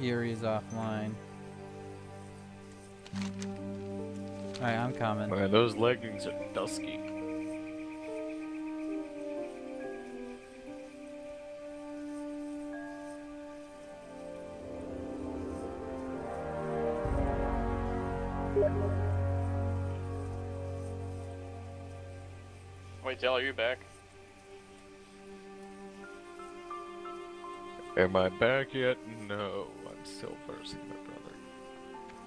Erie's offline. Alright, I'm coming. Man, those leggings are dusky. Wait, Dell, are you back? Am I back yet? No, I'm still versing my brother.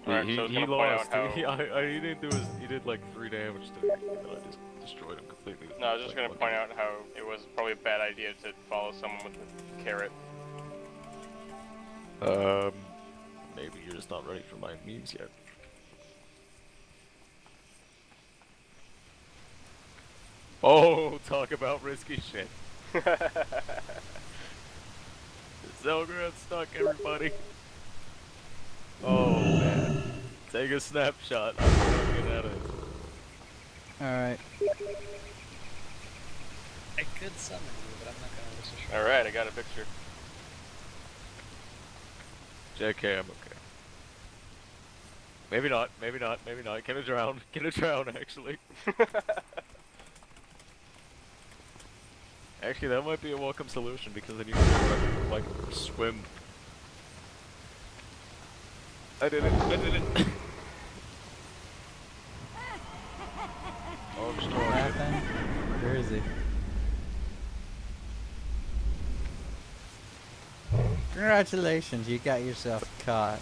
Alright, he so I he lost. out He, I, I, he didn't do his. He did like three damage to me, and I just destroyed him completely. No, I was just like, gonna point out how it was probably a bad idea to follow someone with a carrot. Um, maybe you're just not ready for my memes yet. Oh, talk about risky shit. Zelgrad stuck, everybody. Oh man, take a snapshot. I'm looking at it. Alright. I could summon you, but I'm not gonna listen to Alright, I got a picture. JK, I'm okay. Maybe not, maybe not, maybe not. Can it drown? Can it drown, actually? Actually, that might be a welcome solution because then you can like swim. I did it! I did it! oh, What happened? Where is he? Congratulations, you got yourself caught.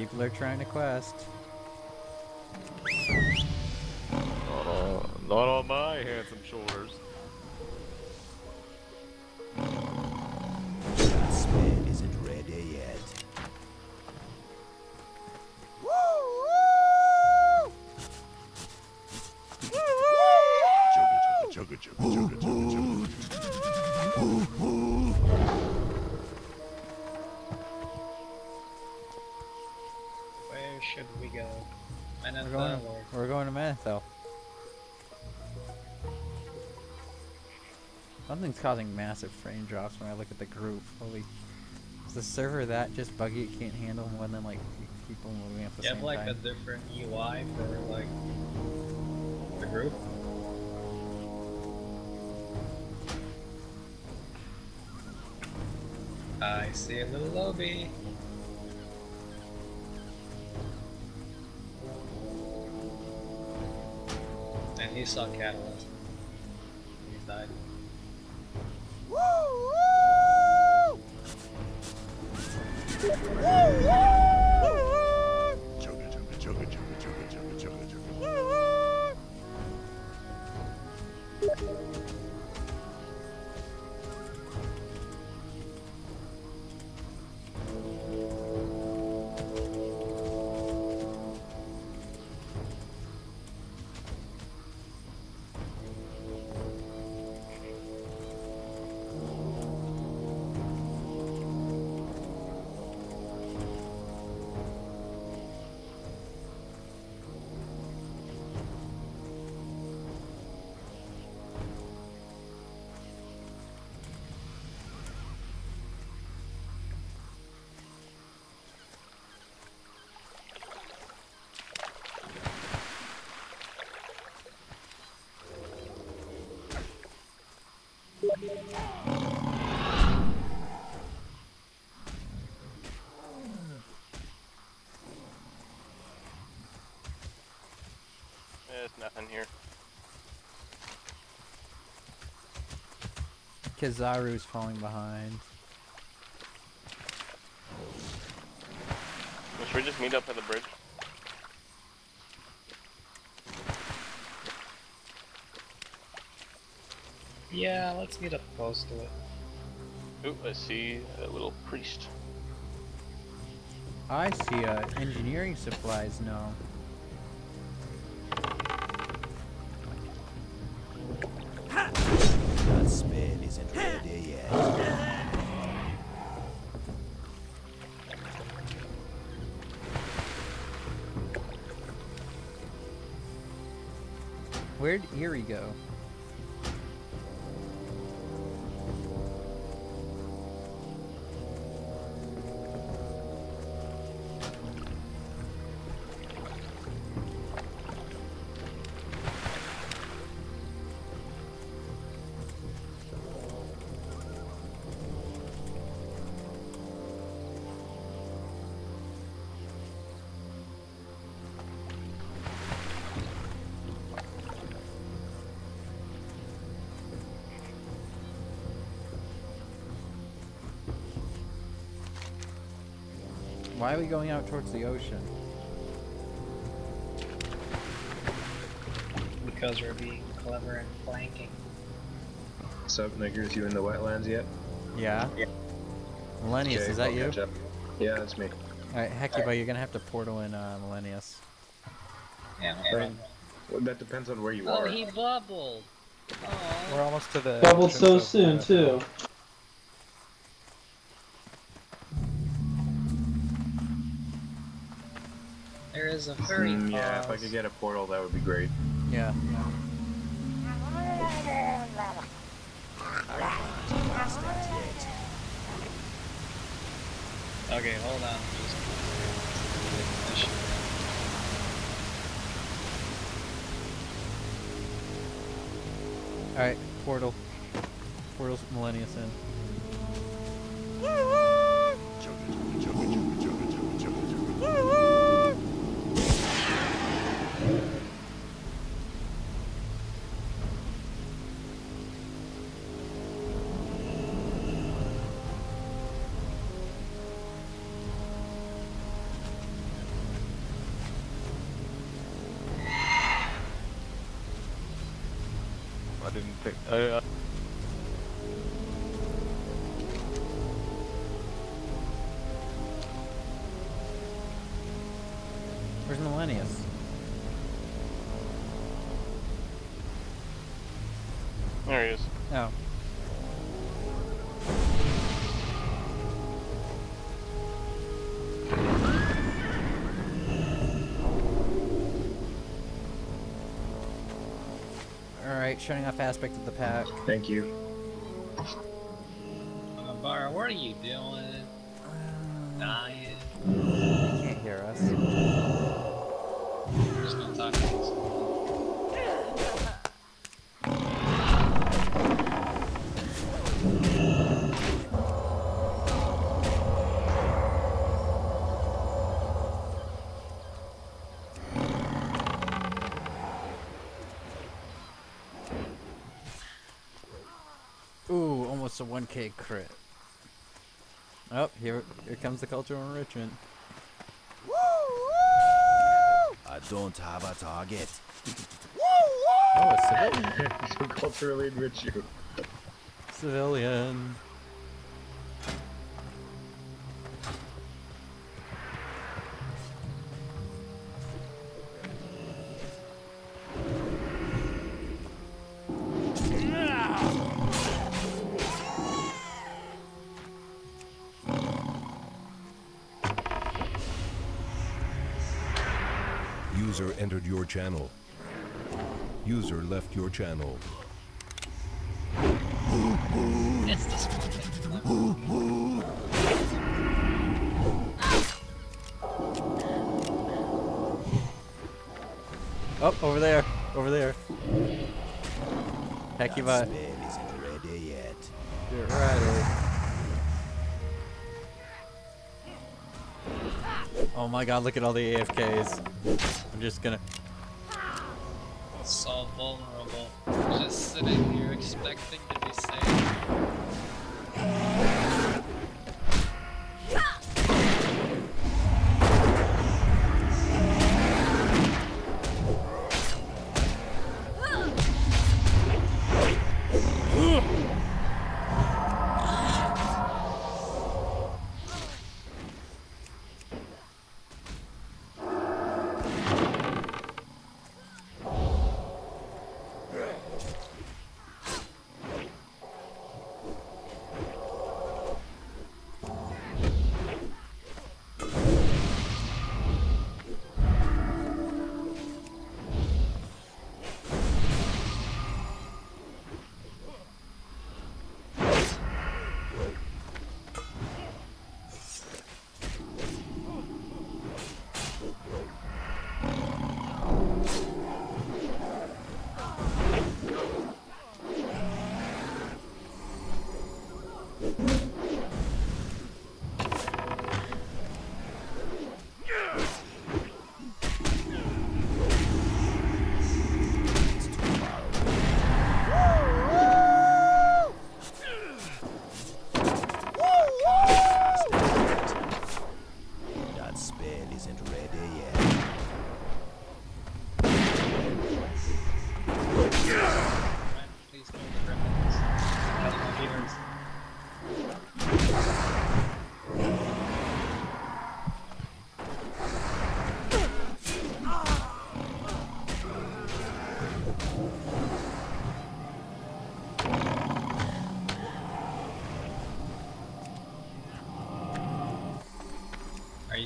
People are trying to quest. Not on, not on my handsome shoulders. Something's causing massive frame drops when I look at the group. Holy, is the server that just buggy it can't handle more than like people moving at the you same have like time? a different UI for like the group? I see a little lobby. And he saw Catalyst. There's nothing here. Kizaru's falling behind. Should we just meet up at the bridge? Yeah, let's get up close to it. Ooh, I see a little priest. I see uh, engineering supplies no. That spell isn't ready yet. Where'd Erie go? Why are we going out towards the ocean? Because we're being clever and flanking. Sup, niggers? You in the wetlands yet? Yeah. Millennius, Okay, is that I'll you? catch up. Yeah, that's me. Alright, Hecuba, you're gonna have to portal in uh, Millennius. Yeah, no Right. Well, that depends on where you Oh, are. Oh, he bubbled! Oh. We're almost to the. Bubbled so soon, the- too. Is a furry Mm, yeah, if I could get a portal, that would be great. Yeah. Okay, hold on. Alright, portal. Portal's Millennius in. I didn't think. Alright, shutting off aspect of the pack. Thank you. Uh, Bar, what are you doing? Dying. You can't hear us. 1k crit. Oh, here, here comes the cultural enrichment. I don't have a target. Oh, a civilian. so culturally enrich you. civilian. Entered your channel. User left your channel. It's this. Oh, over there, over there. That Hecuba, spell isn't ready yet. get ready. Oh my god, look at all the AFKs. I'm just gonna. So vulnerable. Just sitting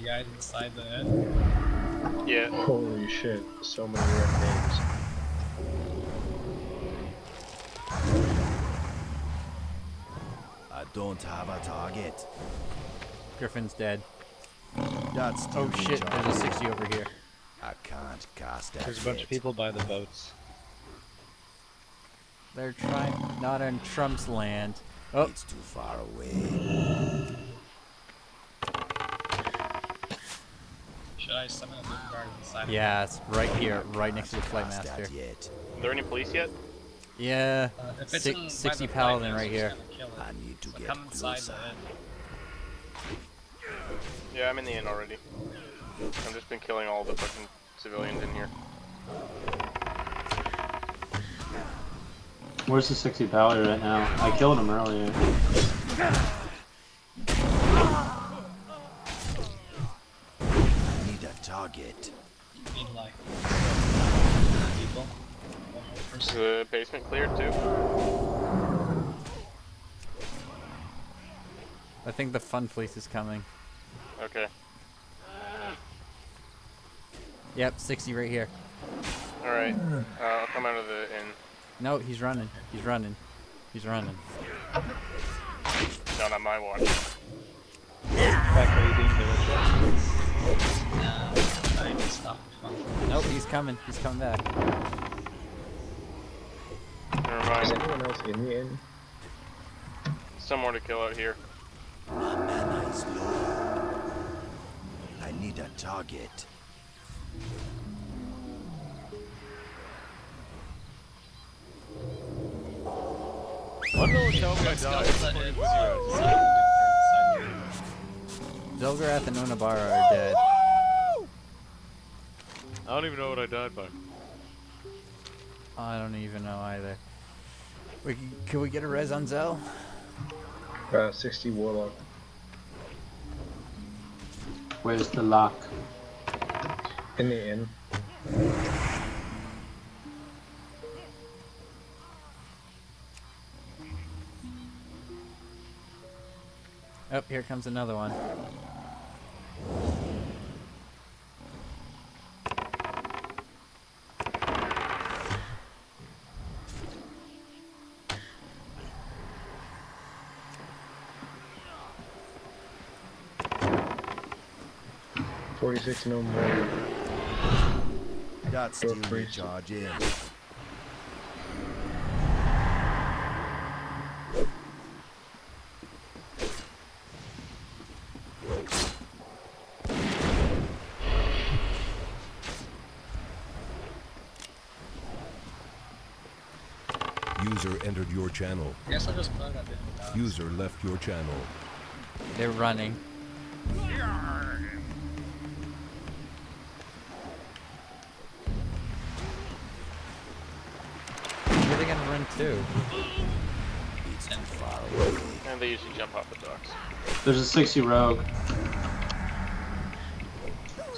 guys inside the inn? Yeah. Holy shit, so many red names. I don't have a target. Griffin's dead. That's Oh shit, there's a 60 over here. I can't cast that. There's a bunch of people by the boats. They're trying, not in Trump's land. Oh, It's too far away. Should I summon a moon guard inside? yeah, it's right here, right next to the flight master. that yet. Are there any police yet? Yeah, Uh, if Six- in, 60 paladin right here. gonna kill it. I need to So get come inside closer. the inn. Yeah, I'm in the inn already. I've just been killing all the fucking civilians in here. Where's the 60 paladin right now? I killed him earlier. I need a target. Need like people. Is the basement cleared too? I think the fun police is coming. Okay. Yep, 60 right here. Alright. Uh, I'll come out of the inn. No, he's running. He's running. He's running. No, not my watch. Nope, he's coming. He's coming back. Never Is anyone else in the inn? Somewhere to kill out here. My mana is low. I need a target. Why no one tell me I Let's go died? to the inn. Inside the inn. Zelgarath and Onabara are dead. I don't even know what I died by. I don't even know either. We can, can we get a res on Zel? Uh, 60 Warlock. Where's the lock? In the inn. Oh, here comes another one. Forty-six no more. That's still free. recharging. User entered your channel. I guess I'll just put it at the inn. User left your channel. They're running. Where too far away. And they usually jump off the docks. There's a 60 rogue.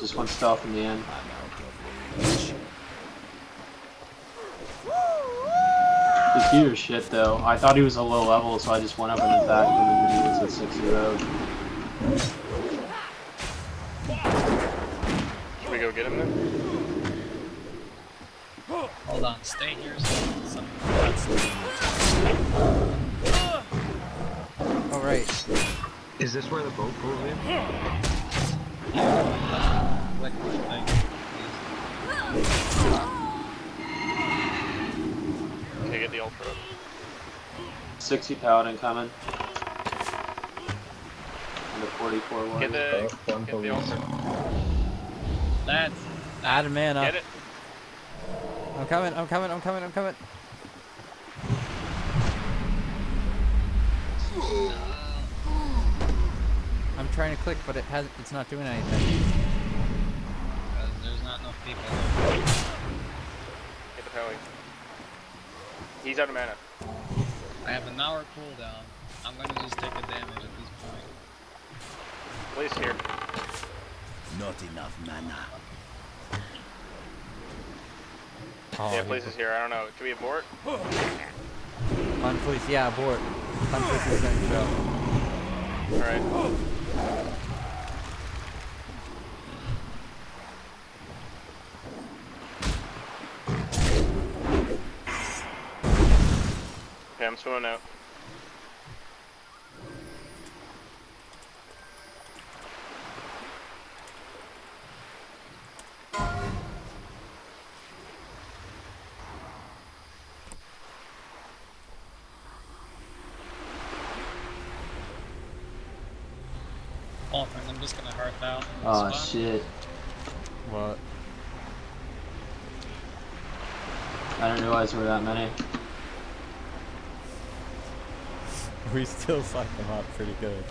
Just one stealth in the end. His gear shit though. I thought he was a low level, so I just went up and attacked him, and then he was a 60 rogue. Should we go get him then? Hold on, stay here. So some Oh. Is this where the boat pulls in? click my thing. Can I get the ultra? 60 paladin coming. The 44 one. Get the, One get the police. That's Out of mana. Get it. I'm coming, I'm coming, I'm coming, I'm coming. I'm trying to click, but it has it's not doing anything. because there's not enough people. Get the pally. He's out of mana. I have an hour cooldown. I'm gonna just take the damage at this point. Please here. Not enough mana. Oh, yeah, he- please is here. I don't know. Can we abort? Fun police, yeah, abort. Is going to show. Alright. Okay, I'm swimming out. Oh, friend, I'm just gonna hurt now. Oh shit. What? I didn't realize there were that many. We still suck them up pretty good.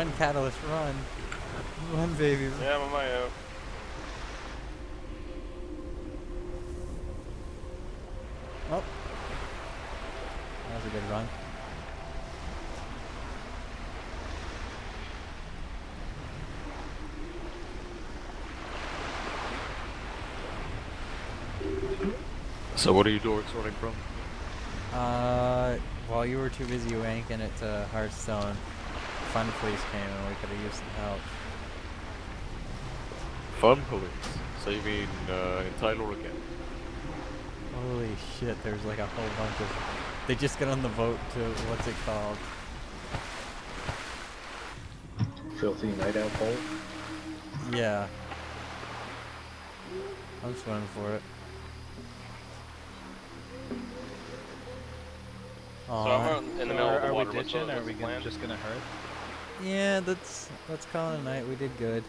Run, Catalyst, run. Run, baby. Yeah, I'm on my own. Oh. That was a good run. So what are you dorks sorting from? Uh, while you were too busy wanking it to Hearthstone, Fun Police came and we could have used some help. Fun police. So you mean uh, in Tyler again? Holy shit, there's like a whole bunch of... They just got on the vote to, what's it called? Filthy night Out bolt. Yeah. I'm swimming for it. So I'm in the So middle are, of the are water. we ditching? Are we gonna, just gonna hurt? Yeah, that's let's call it a night. We did good.